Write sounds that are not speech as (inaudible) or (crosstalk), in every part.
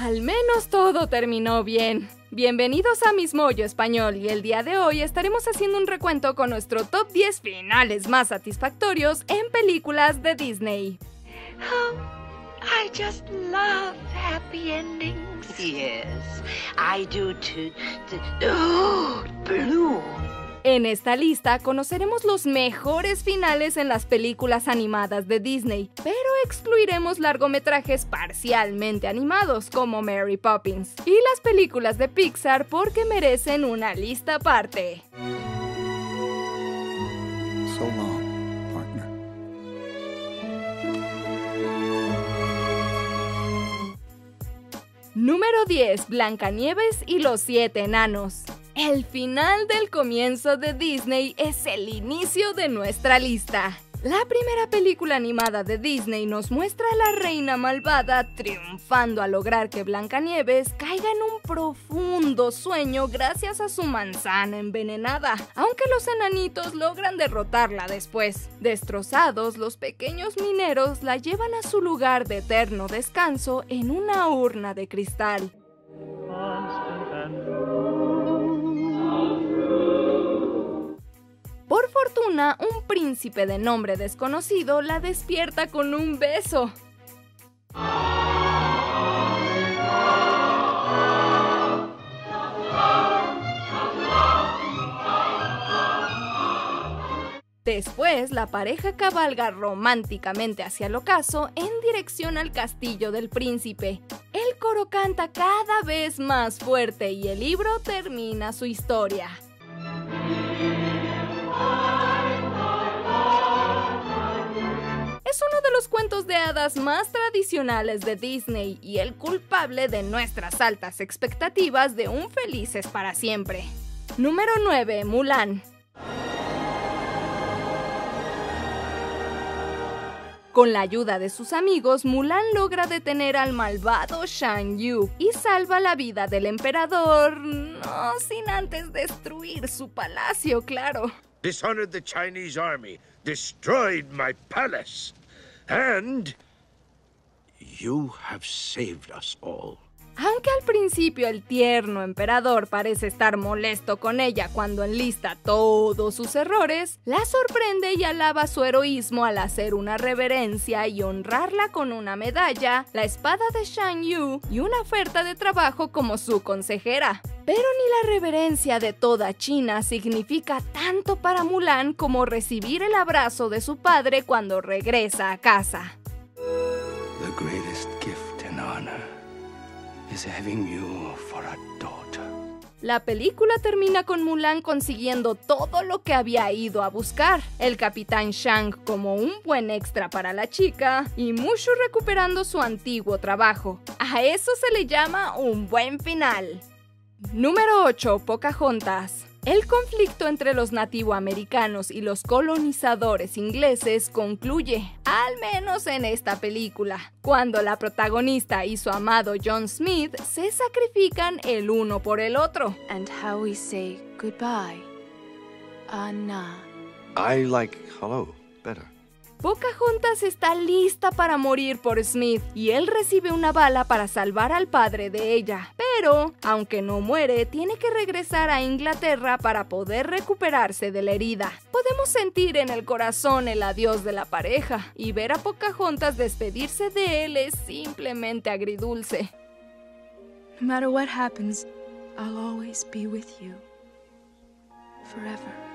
Al menos todo terminó bien. Bienvenidos a Mis Moyo Español y el día de hoy estaremos haciendo un recuento con nuestro top 10 finales más satisfactorios en películas de Disney. Oh, I just love happy endings. Yes, I do too. Oh, Blue. En esta lista conoceremos los mejores finales en las películas animadas de Disney, pero excluiremos largometrajes parcialmente animados como Mary Poppins y las películas de Pixar porque merecen una lista aparte. So long, partner. Número 10. Blancanieves y los siete enanos. El final del comienzo de Disney es el inicio de nuestra lista. La primera película animada de Disney nos muestra a la reina malvada triunfando a lograr que Blancanieves caiga en un profundo sueño gracias a su manzana envenenada, aunque los enanitos logran derrotarla después. Destrozados, los pequeños mineros la llevan a su lugar de eterno descanso en una urna de cristal. Fortuna, un príncipe de nombre desconocido la despierta con un beso. Después, la pareja cabalga románticamente hacia el ocaso en dirección al castillo del príncipe. El coro canta cada vez más fuerte y el libro termina su historia. Es uno de los cuentos de hadas más tradicionales de Disney y el culpable de nuestras altas expectativas de un felices para siempre. Número 9. Mulan. Con la ayuda de sus amigos, Mulan logra detener al malvado Shang Yu y salva la vida del emperador, no sin antes destruir su palacio, claro. dishonored the Chinese army, destroyed my palace, and you have saved us all. Aunque al principio el tierno emperador parece estar molesto con ella cuando enlista todos sus errores, la sorprende y alaba su heroísmo al hacer una reverencia y honrarla con una medalla, la espada de Shang Yu y una oferta de trabajo como su consejera. Pero ni la reverencia de toda China significa tanto para Mulan como recibir el abrazo de su padre cuando regresa a casa. The greatest gift and honor is having you for a daughter. La película termina con Mulan consiguiendo todo lo que había ido a buscar, el capitán Shang como un buen extra para la chica y Mushu recuperando su antiguo trabajo. A eso se le llama un buen final. Número 8. Pocahontas. El conflicto entre los nativoamericanos y los colonizadores ingleses concluye, al menos en esta película, cuando la protagonista y su amado John Smith se sacrifican el uno por el otro. and how we say goodbye. Anna. I like hello better. Pocahontas está lista para morir por Smith y él recibe una bala para salvar al padre de ella. Pero, aunque no muere, tiene que regresar a Inglaterra para poder recuperarse de la herida. Podemos sentir en el corazón el adiós de la pareja y ver a Pocahontas despedirse de él es simplemente agridulce. No matter what happens, I'll always be with you. Forever.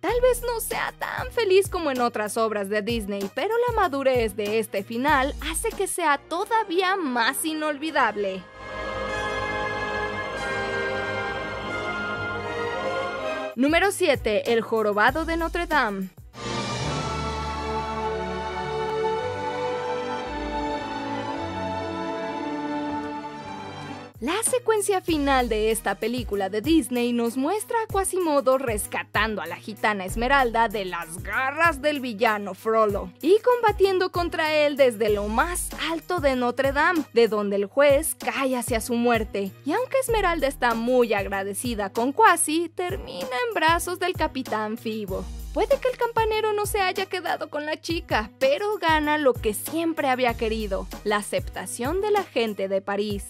Tal vez no sea tan feliz como en otras obras de Disney, pero la madurez de este final hace que sea todavía más inolvidable. Número 7. El jorobado de Notre Dame. La secuencia final de esta película de Disney nos muestra a Quasimodo rescatando a la gitana Esmeralda de las garras del villano Frollo y combatiendo contra él desde lo más alto de Notre Dame, de donde el juez cae hacia su muerte. Y aunque Esmeralda está muy agradecida con Quasi, termina en brazos del capitán Fibo. Puede que el campanero no se haya quedado con la chica, pero gana lo que siempre había querido, la aceptación de la gente de París.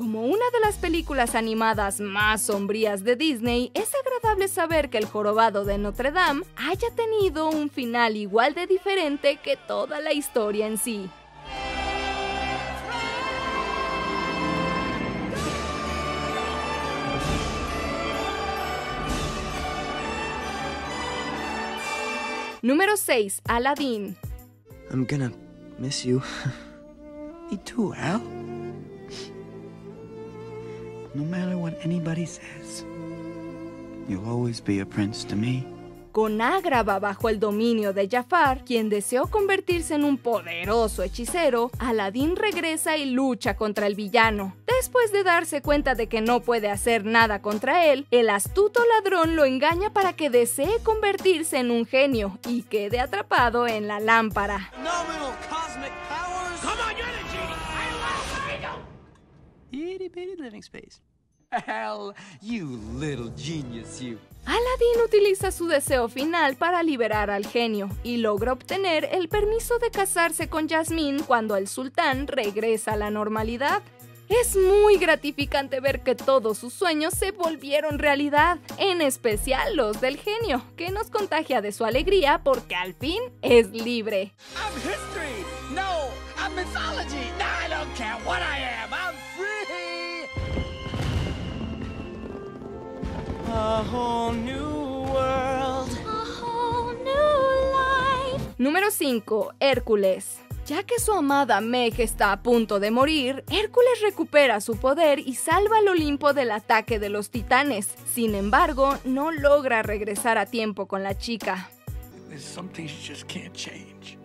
Como una de las películas animadas más sombrías de Disney, es agradable saber que el jorobado de Notre Dame haya tenido un final igual de diferente que toda la historia en sí. Número 6. Aladdin. I'm gonna miss you. (laughs) Me too, Al. No matter what anybody says, you'll always be a prince to me. Con Ágrava bajo el dominio de Jafar, quien deseó convertirse en un poderoso hechicero, Aladín regresa y lucha contra el villano. Después de darse cuenta de que no puede hacer nada contra él, el astuto ladrón lo engaña para que desee convertirse en un genio y quede atrapado en la lámpara. Itty bitty living space. Al, you little genius, you. Aladdin utiliza su deseo final para liberar al genio y logra obtener el permiso de casarse con Jasmine cuando el sultán regresa a la normalidad. Es muy gratificante ver que todos sus sueños se volvieron realidad, en especial los del genio, que nos contagia de su alegría porque al fin es libre. I'm history. No, I'm mythology. No, I don't care what I am. A whole new world. A whole new life. Número 5. Hércules. Ya que su amada Meg está a punto de morir, Hércules recupera su poder y salva al Olimpo del ataque de los titanes. Sin embargo, no logra regresar a tiempo con la chica. There's some things you just can't change.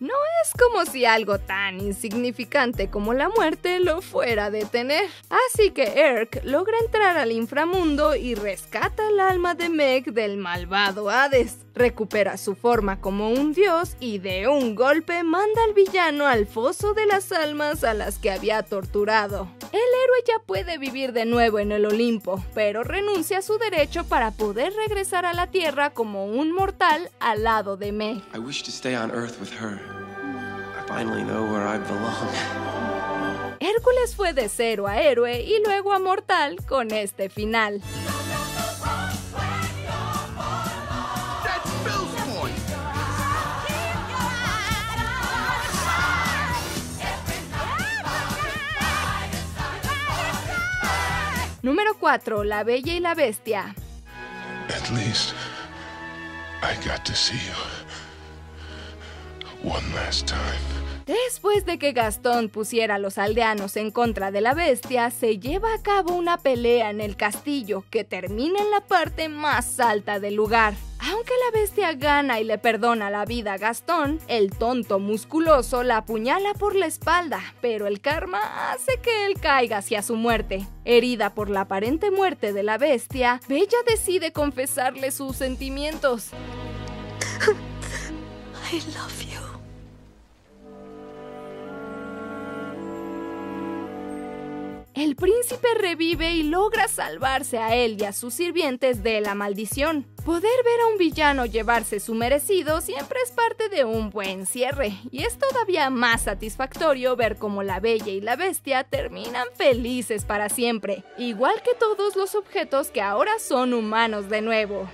No es como si algo tan insignificante como la muerte lo fuera a detener. Así que Erk logra entrar al inframundo y rescata el alma de Meg del malvado Hades. Recupera su forma como un dios y de un golpe manda al villano al foso de las almas a las que había torturado. El héroe ya puede vivir de nuevo en el Olimpo, pero renuncia a su derecho para poder regresar a la Tierra como un mortal al lado de Meg. I wish to stay on Earth with her. I finally know where I belong. Hércules fue de cero a héroe y luego a mortal con este final. 4. La Bella y la Bestia. At least I got to see you one last time. Después de que Gastón pusiera a los aldeanos en contra de la bestia, se lleva a cabo una pelea en el castillo que termina en la parte más alta del lugar. Aunque la bestia gana y le perdona la vida a Gastón, el tonto musculoso la apuñala por la espalda, pero el karma hace que él caiga hacia su muerte. Herida por la aparente muerte de la bestia, Bella decide confesarle sus sentimientos. (laughs) El príncipe revive y logra salvarse a él y a sus sirvientes de la maldición. Poder ver a un villano llevarse su merecido siempre es parte de un buen cierre, y es todavía más satisfactorio ver cómo la bella y la bestia terminan felices para siempre, igual que todos los objetos que ahora son humanos de nuevo.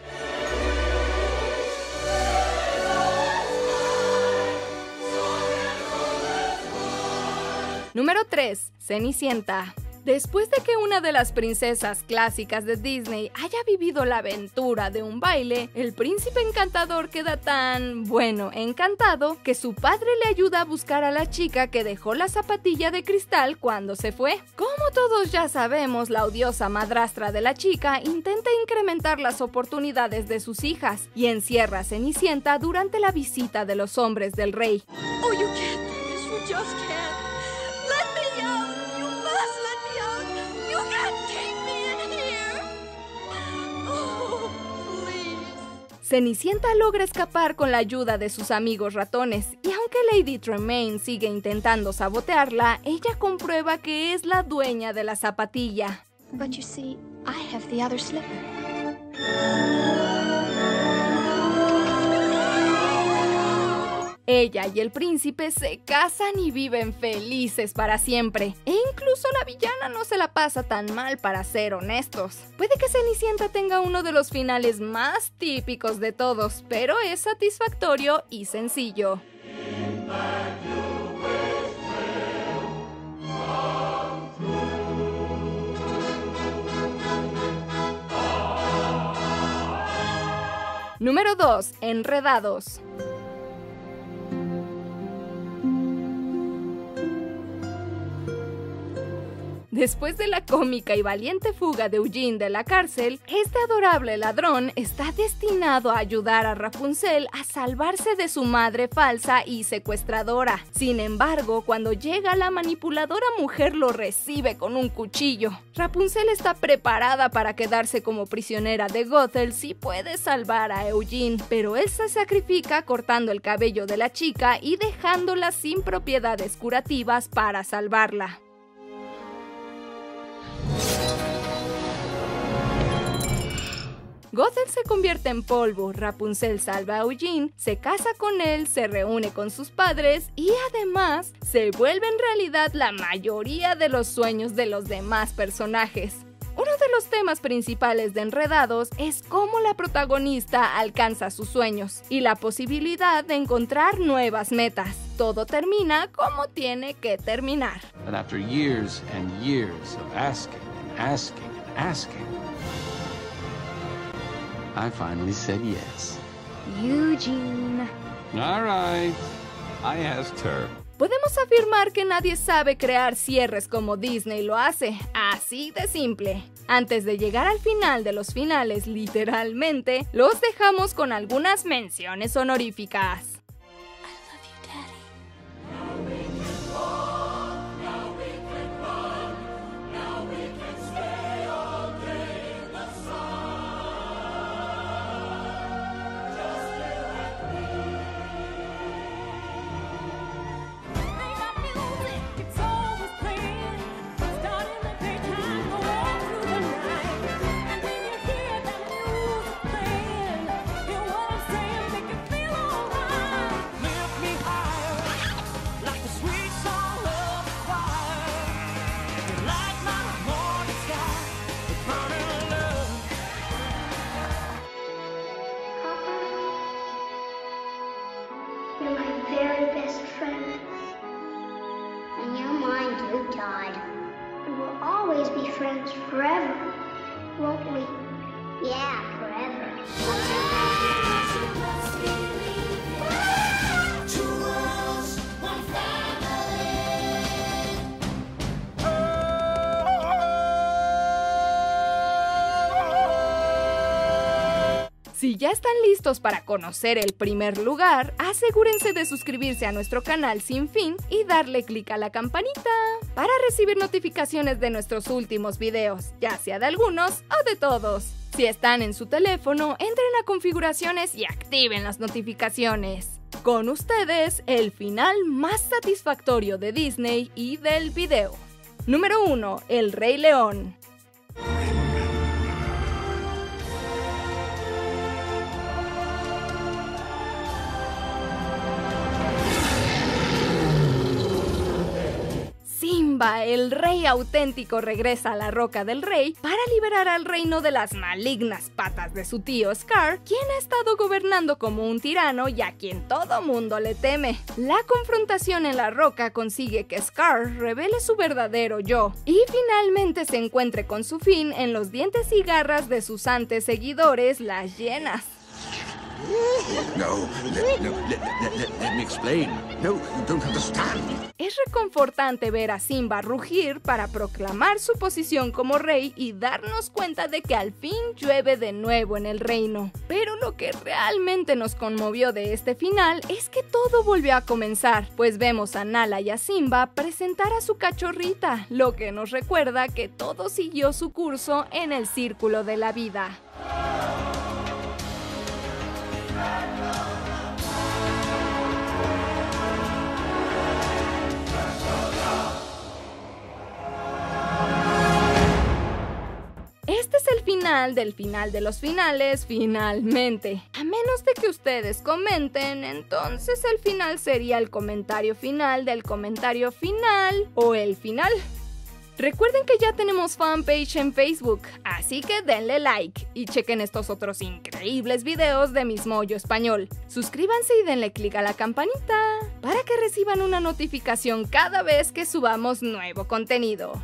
Número 3. Cenicienta. Después de que una de las princesas clásicas de Disney haya vivido la aventura de un baile, el príncipe encantador queda tan, bueno, encantado que su padre le ayuda a buscar a la chica que dejó la zapatilla de cristal cuando se fue. Como todos ya sabemos, la odiosa madrastra de la chica intenta incrementar las oportunidades de sus hijas y encierra a Cenicienta durante la visita de los hombres del rey. Oh, you can't. You just can't. Cenicienta logra escapar con la ayuda de sus amigos ratones, y aunque Lady Tremaine sigue intentando sabotearla, ella comprueba que es la dueña de la zapatilla. But you see, I have the other. Ella y el príncipe se casan y viven felices para siempre. E incluso la villana no se la pasa tan mal para ser honestos. Puede que Cenicienta tenga uno de los finales más típicos de todos, pero es satisfactorio y sencillo. Número 2. Enredados. Después de la cómica y valiente fuga de Eugene de la cárcel, este adorable ladrón está destinado a ayudar a Rapunzel a salvarse de su madre falsa y secuestradora. Sin embargo, cuando llega la manipuladora mujer lo recibe con un cuchillo. Rapunzel está preparada para quedarse como prisionera de Gothel si puede salvar a Eugene, pero él se sacrifica cortando el cabello de la chica y dejándola sin propiedades curativas para salvarla. Gothel se convierte en polvo, Rapunzel salva a Eugene, se casa con él, se reúne con sus padres y además se vuelve en realidad la mayoría de los sueños de los demás personajes. Uno de los temas principales de Enredados es cómo la protagonista alcanza sus sueños y la posibilidad de encontrar nuevas metas. Todo termina como tiene que terminar. And after years and years of asking and asking and asking, I finally said yes. Eugene. All right. I asked her. Podemos afirmar que nadie sabe crear cierres como Disney lo hace, así de simple. Antes de llegar al final de los finales, literalmente, los dejamos con algunas menciones honoríficas. Si ya están listos para conocer el primer lugar, asegúrense de suscribirse a nuestro canal sin fin y darle clic a la campanita para recibir notificaciones de nuestros últimos videos, ya sea de algunos o de todos. Si están en su teléfono, entren a configuraciones y activen las notificaciones. Con ustedes, el final más satisfactorio de Disney y del video. Número 1. El Rey León. El rey auténtico, regresa a la Roca del Rey para liberar al reino de las malignas patas de su tío Scar, quien ha estado gobernando como un tirano y a quien todo mundo le teme. La confrontación en la Roca consigue que Scar revele su verdadero yo y finalmente se encuentre con su fin en los dientes y garras de sus antes seguidores, las llenas. No, no. No. Es reconfortante ver a Simba rugir para proclamar su posición como rey y darnos cuenta de que al fin llueve de nuevo en el reino. Pero lo que realmente nos conmovió de este final es que todo volvió a comenzar, pues vemos a Nala y a Simba presentar a su cachorrita, lo que nos recuerda que todo siguió su curso en el círculo de la vida. Este es el final del final de los finales, finalmente. A menos de que ustedes comenten, entonces el final sería el comentario final del comentario final o el final. Recuerden que ya tenemos fanpage en Facebook, así que denle like y chequen estos otros increíbles videos de Mismo Yo Español. Suscríbanse y denle click a la campanita para que reciban una notificación cada vez que subamos nuevo contenido.